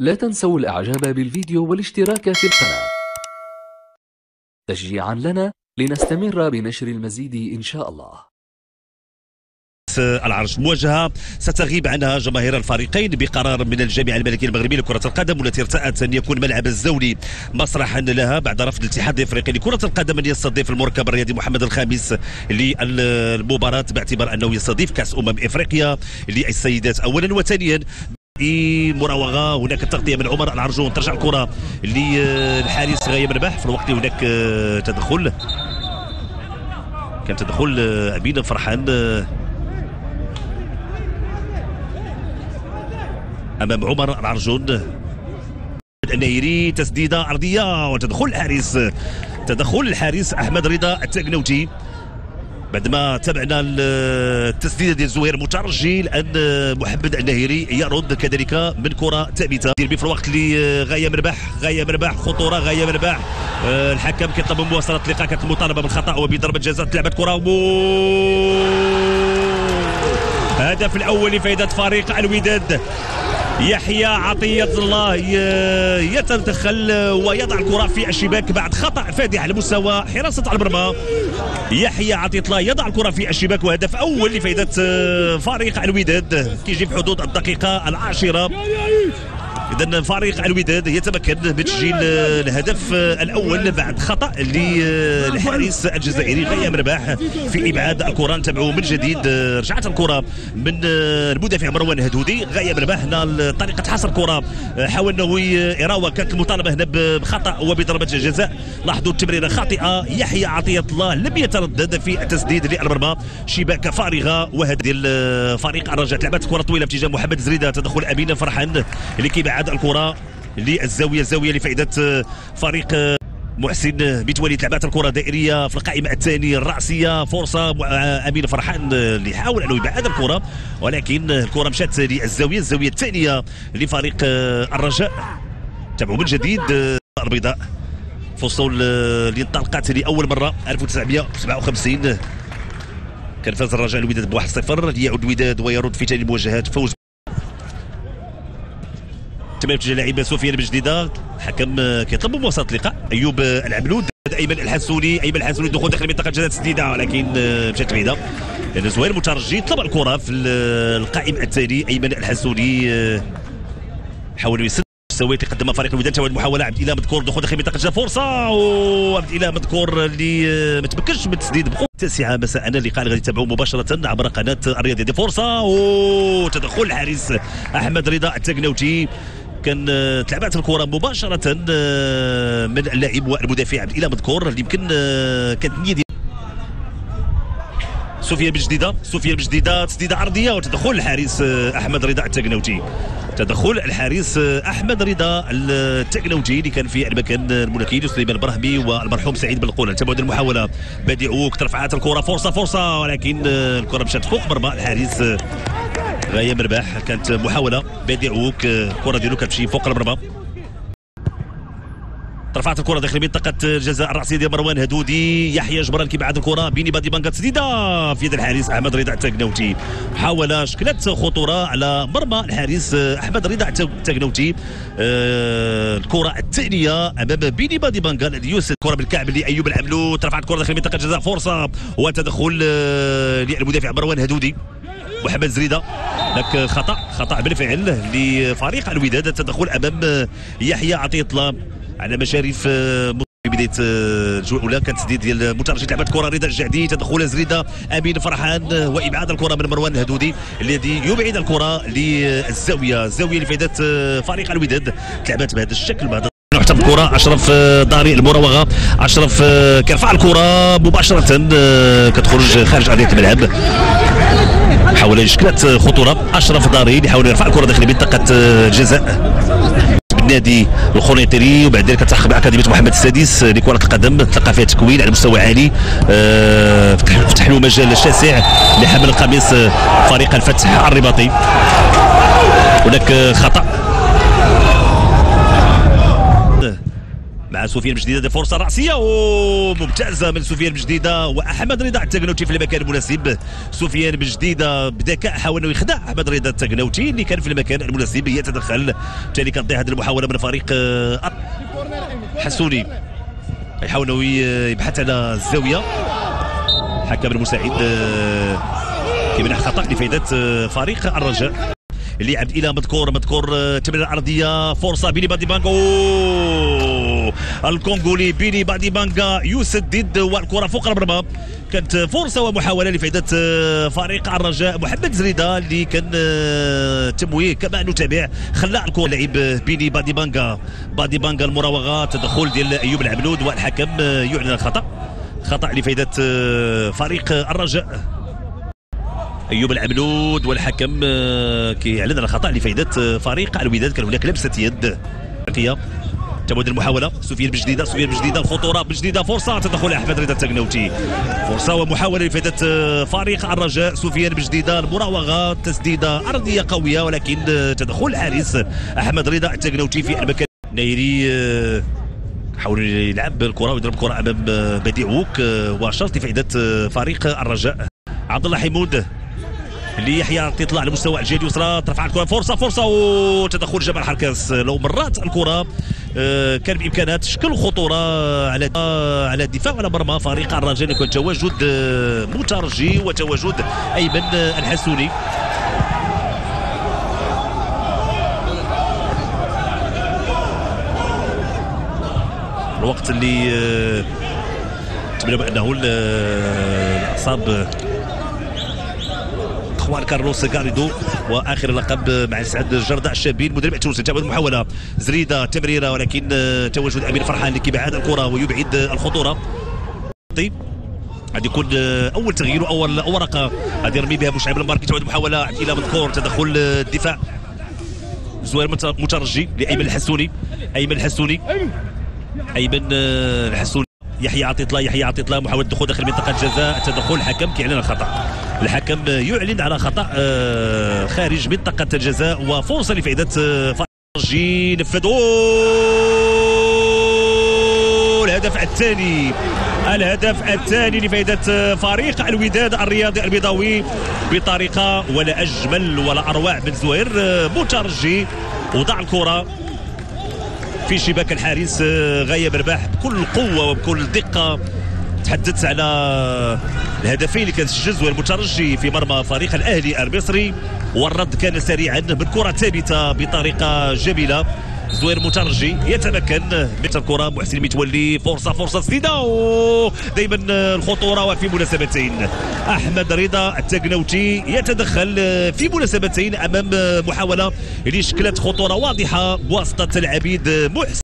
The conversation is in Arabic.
لا تنسوا الإعجاب بالفيديو والاشتراك في القناة. تشجيعا لنا لنستمر بنشر المزيد إن شاء الله. العرش مواجهة ستغيب عنها جماهير الفريقين بقرار من الجامعة الملكية المغربية لكرة القدم والتي ارتأت أن يكون ملعب الزولي مسرحا لها بعد رفض الاتحاد الإفريقي لكرة القدم أن يستضيف المركب الرياضي محمد الخامس للمباراة باعتبار أنه يستضيف كأس أمم إفريقيا للسيدات أولا وثانيا. مراوغه هناك تغطية من عمر العرجون. ترجع الكرة للحارس غاية رباح في الوقت هناك تدخل. كان تدخل أمين فرحان أمام عمر العرجون. النيري تسديدة أرضية وتدخل الحارس. تدخل الحارس أحمد رضا التقنوتي بعدما تابعنا التسديدة ديال زهير مترجي الان محمد النهيري يرد كذلك من كرة ثابتة. في الوقت اللي غاية مرباح غاية مرباح خطورة غاية مرباح. آه، الحكم كيطلب مواصلة اللقاء كانت المطالبه بالخطا وبضربة جزاء تلعبت كرة هدف الأول لفائده فريق الوداد. يحيى عطية الله يتدخل ويضع الكرة في الشباك بعد خطأ فادح على مستوى حراسة المرمى يحيى عطية الله يضع الكرة في الشباك وهدف أول لفائدة فريق الوداد. كيجي في حدود الدقيقة العاشرة. اذا فريق الوداد يتمكن من تسجيل الهدف الأول بعد خطأ للحارس الجزائري غيام رباح في إبعاد الكرة نتابعوا من جديد رجعت الكرة من المدافع مروان هدودي غيام رباح هنا طريقة حصر الكره حاول إنه يراوغ كانت المطالبه هنا بخطأ وبضربة جزاء. لاحظوا التمريرة خاطئة. يحيى عطية الله لم يتردد في التسديد للمرمى شباك فارغة وهذه ديال فريق الرجاء. لعبت كرة طويلة في اتجاه محمد زريدة. تدخل امين فرحان اللي كيبعد بعد الكرة للزاوية الزاوية لفائدة آه، فريق آه، محسن متولي لعبات الكرة دائريه في القائمة الثانية الرأسية. فرصة آه، أمين فرحان اللي حاول أنه يبعد الكرة ولكن الكرة مشات للزاوية الزاوية الثانية لفريق الرجاء. تابعوا من جديد البيضاء. فصول اللي انطلقت لأول مرة 1957 كان فاز الرجاء الوداد ب 1-0 يعود الوداد ويرد في ثاني المواجهات فوز اتجاه لاعب سفيان بجديدة. الحكم كيطلب مواصله اللقاء. أيوب العملود. أيمن الحسوني أيمن الحسوني دخول داخل منطقة جزاء تسديده ولكن مشات بعيده لأن زهير مترجي طلب الكرة في القائم التالي أيمن الحسوني حاول يسد سويت يقدم فريق الوداد تواجد محاوله عبد الاله مذكور دخول داخل منطقة جزاء فرصة. وعبد الاله مذكور اللي ما تمكنش من التسديد التاسعه مساء. اللقاء اللي غادي تتابعوه مباشرة عبر قناة الرياضية. دي فرصة. وتدخل الحارس أحمد رضا التقنوتي كان آه، تلعبات الكرة مباشرة آه، من اللاعب والمدافع عبد الإله مذكور اللي يمكن آه، كانت نيه ديال سفيان بجديدة سفيان بجديدة تسديدة عرضية وتدخل الحارس أحمد رضا التقنوتي. تدخل الحارس أحمد رضا التقنوتي اللي كان في المكان الملكي سليمان البرهمي والمرحوم سعيد بالقول تبعد المحاولة. بديعوك ترفعات الكرة فرصة فرصة ولكن الكرة مشات فوق مرمى. الحارس غاية مرباح كانت محاولة. بديعوك الكره ديالو كتمشي فوق المرمى رفعت الكرة داخل منطقه الجزاء الراسيه ديال مروان هدودي. يحيى جبران كيبعد الكرة. بيني بادي بانكا تسديدة في يد الحارس أحمد رضا التقنوتي محاوله شكلت خطورة على مرمى الحارس أحمد رضا التقنوتي آه الكرة الثانية أمام بيني بادي بانكا الذي يوصل الكرة بالكعب لأيوب العملو. رفعت الكرة داخل منطقه الجزاء فرصة وتدخل آه للمدافع مروان هدودي. محمد زريدة. لك خطأ خطأ بالفعل لفريق الوداد التدخل أمام يحيى عطية الله على مشارف آه، في بداية آه، الجوله الاولى كانت تسديد ديال مترجي لعبة كرة رضا الجعدي تدخل زريدة أمين فرحان آه، وإبعاد الكرة من مروان الهدودي الذي يبعد الكرة للزاوية الزاويه لفائدة فريق الوداد. تلعبت بهذا الشكل بهذا نحتم الكره أشرف داري المراوغة أشرف كيرفع الكره مباشرة كتخرج خارج ارضيه الملعب. حاول يشكلت خطورة أشرف داري اللي حاول يرفع الكره داخل منطقة الجزاء بالنادي الخونيطري وبعد ذلك تلتحق باكاديميه محمد السادس لكرة القدم تلقى فيها تكوين على مستوى عالي. أه فتح له مجال شاسع لحمل القميص فريق الفتح الرباطي. هناك خطأ. مع سفيان بجديده فرصة رأسية وممتازة من سفيان بجديده وأحمد رضا التقنوتي في المكان المناسب. سفيان بجديده بذكاء حاول انه يخدع أحمد رضا التقنوتي اللي كان في المكان المناسب. يتدخل بالتالي كتضيع هذه المحاولة من فريق آه، حسوني. يحاول يبحث على الزاويه الحكم المساعد آه، كيمنح خطأ لفائده آه، فريق الرجاء. اللي عبد الإله مذكور مذكور تمريرة عرضية فرصة بيلي بادي بانغا أوه. الكونغولي بيلي بادي بانغا يسدد والكره فوق المرمى كانت فرصة ومحاولة لفائدة آه، فريق الرجاء محمد زريدة اللي كان آه، تمويه كما نتابع. خلى الكرة لعب بيلي بادي بانغا بادي بانغا المراوغة تدخل ديال أيوب العملود والحكم آه، يعلن الخطأ. خطأ لفائدة فريق الرجاء. أيوب العملود والحكم كيعلن على خطا لفائده فريق الوداد. كان هناك لمسة يد. تمويل المحاولة. سفيان بنجديدة سفيان بنجديدة. الخطورة بنجديدة. فرصة تدخل احمد رضا التكناوتي. فرصة ومحاولة لفائدة آه، فريق الرجاء. سفيان بنجديدة. المراوغة تسديدة. أرضية قوية ولكن آه، تدخل الحارس أحمد رضا التقنوتي في المكان نيري آه، حاول يلعب الكره ويضرب الكره أمام بديعوك وشرط لفائدة فريق الرجاء. عبد الله حمود اللي يحيى تطلع على مستوى الجهة اليسرى. ترفع الكرة. فرصة فرصة وتدخل جمال حركاس. لو مرات الكرة كان بامكانها تشكل خطورة على آه، على الدفاع على مرمى فريق الرجاء يكون تواجد آه، مترجي وتواجد أيمن آه، الحسوني. الوقت اللي آه، نتمنى بأنه ال- آه، الأعصاب خوان كارلوس غاريدو وآخر لقب مع سعد الجرداء الشابين مدرب التونسي تابع المحاوله زريدة تمريرة ولكن تواجد أمين فرحان اللي كيبعد الكرة ويبعد الخطورة. طيب غادي يكون آه، أول تغيير وأول ورقة. غادي يرمي بها مشعب الماركي تعود المحاوله عاد إلى مذكور تدخل الدفاع. زوير مت- مترجي لأيمن الحسوني. أيمن الحسوني. أيمن الحسوني. يحيى عطيطلا يحيى عطيطلا محاولة دخول داخل منطقة الجزاء تدخل الحكم كيعلن الخطأ. الحكم يعلن على خطأ آه، خارج منطقة الجزاء وفرصة لفائدة آه، فرجي نفذوا الهدف الثاني الهدف الثاني لفائدة آه، فريق الوداد الرياضي البيضاوي بطريقة ولا أجمل ولا أروع من زهير مترجي وضع الكرة في شباك الحارس غاية مرباح بكل قوة وبكل دقة. تحدثت على الهدفين اللي كان سجل المترجي في مرمى فريق الأهلي المصري والرد كان سريعا من كره ثابته بطريقة جميلة. زوير مترجي يتمكن من الكرة محسن متولي فرصة فرصة سديدة دائما الخطورة وفي مناسبتين. أحمد رضا التقنوتي يتدخل في مناسبتين أمام محاولة اللي شكلت خطورة واضحة بواسطه العبيد محسن.